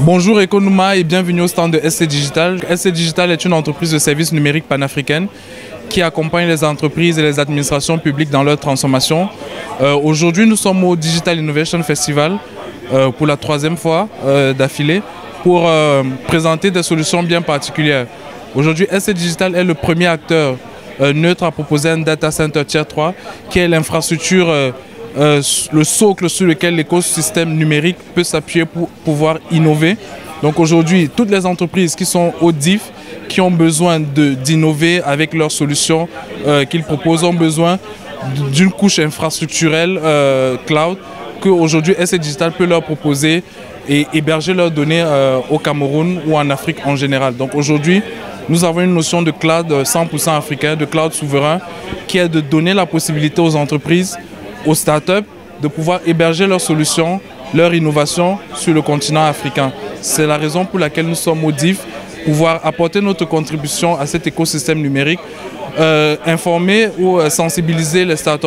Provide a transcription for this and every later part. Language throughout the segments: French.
Bonjour Economa et bienvenue au stand de SC Digital. SC Digital est une entreprise de services numériques panafricaine qui accompagne les entreprises et les administrations publiques dans leur transformation. Euh, aujourd'hui, nous sommes au Digital Innovation Festival euh, pour la troisième fois euh, d'affilée pour présenter des solutions bien particulières. Aujourd'hui, SC Digital est le premier acteur neutre à proposer un data center tier 3 qui est l'infrastructure euh, le socle sur lequel l'écosystème numérique peut s'appuyer pour pouvoir innover. Donc aujourd'hui, toutes les entreprises qui sont au DIF, qui ont besoin d'innover avec leurs solutions euh, qu'ils proposent, ont besoin d'une couche infrastructurelle euh, cloud que aujourd'hui SC Digital peut leur proposer et héberger leurs données au Cameroun ou en Afrique en général. Donc aujourd'hui, nous avons une notion de cloud 100% africain, de cloud souverain, qui est de donner la possibilité aux entreprises aux startups de pouvoir héberger leurs solutions, leurs innovations sur le continent africain. C'est la raison pour laquelle nous sommes au pouvoir apporter notre contribution à cet écosystème numérique, euh, informer ou euh, sensibiliser les start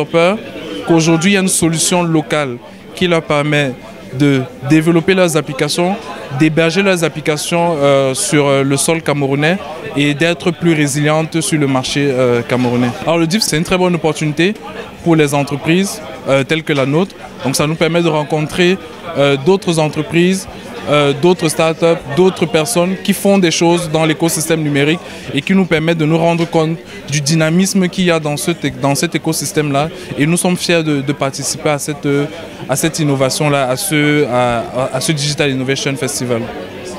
qu'aujourd'hui il y a une solution locale qui leur permet de développer leurs applications, d'héberger leurs applications euh, sur le sol camerounais et d'être plus résilientes sur le marché camerounais. Alors le DIF, c'est une très bonne opportunité pour les entreprises euh, telles que la nôtre. Donc ça nous permet de rencontrer euh, d'autres entreprises, euh, d'autres startups, d'autres personnes qui font des choses dans l'écosystème numérique et qui nous permettent de nous rendre compte du dynamisme qu'il y a dans, ce, dans cet écosystème-là. Et nous sommes fiers de, participer à cette, à cette innovation-là, à ce, à ce Digital Innovation Festival.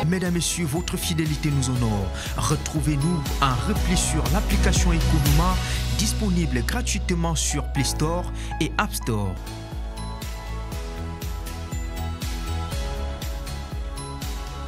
Mesdames, Messieurs, votre fidélité nous honore. Retrouvez-nous en repli sur l'application Economa disponible gratuitement sur Play Store et App Store.